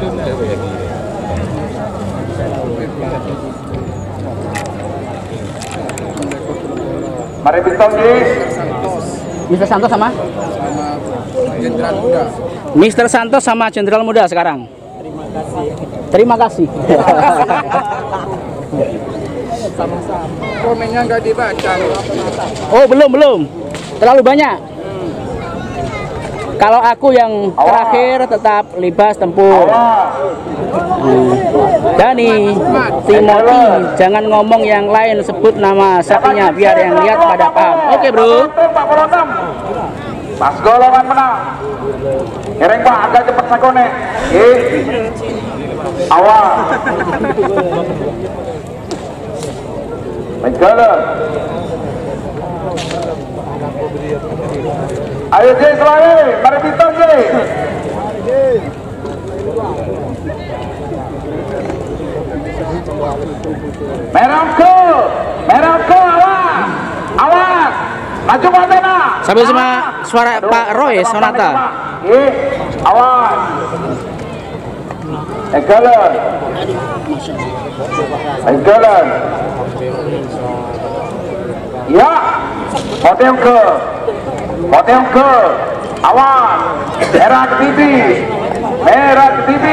Mari Jis. Mr. Santos sama Jenderal Muda. Mr. Santos sama Jenderal Muda sekarang. Terima kasih. Komennya nggak dibaca. oh, belum, belum. Terlalu banyak. Kalau aku yang terakhir tetap libas tempur. Hmm. Dani, Timothy, jangan ngomong yang lain, sebut nama sapinya biar yang lihat pada paham. Oke, bro. 46. Pas golongan menang. Kereng Pak agak cepat sakone. Eh. Awal. Megala. Ayo J selawe, mari bintang J. Merah ke, merah ke, awas, awas, maju Patena. Sambil sama suara Pak Roy Sonata. Eh, awas. Egalan. Egalan. Ya, hotel ke, hotel ke, awas. Merah TV, merah ke TV.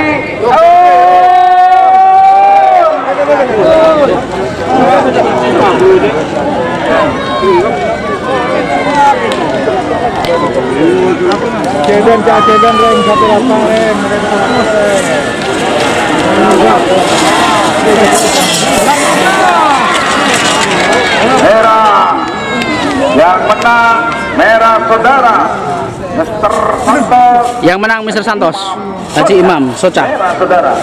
Cak reng satu lapang reng. merah yang menang merah saudara Mr. Santos Yang menang Mr. Santos, Haji Imam Soca. merah saudara